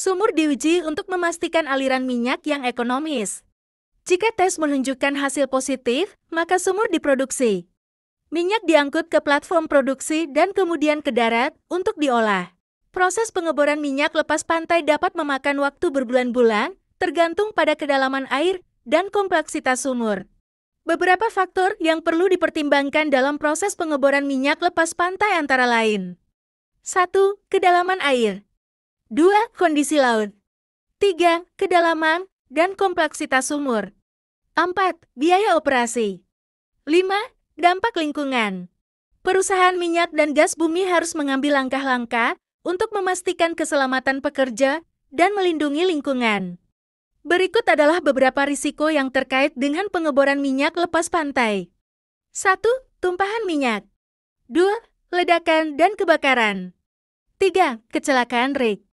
Sumur diuji untuk memastikan aliran minyak yang ekonomis. Jika tes menunjukkan hasil positif, maka sumur diproduksi. Minyak diangkut ke platform produksi dan kemudian ke darat untuk diolah. Proses pengeboran minyak lepas pantai dapat memakan waktu berbulan-bulan, tergantung pada kedalaman air dan kompleksitas sumur. Beberapa faktor yang perlu dipertimbangkan dalam proses pengeboran minyak lepas pantai antara lain. 1. Kedalaman air 2. Kondisi laut 3. Kedalaman dan kompleksitas sumur 4. Biaya operasi 5. Dampak lingkungan Perusahaan minyak dan gas bumi harus mengambil langkah-langkah untuk memastikan keselamatan pekerja dan melindungi lingkungan. Berikut adalah beberapa risiko yang terkait dengan pengeboran minyak lepas pantai. 1. Tumpahan minyak 2. Ledakan dan kebakaran 3. Kecelakaan rig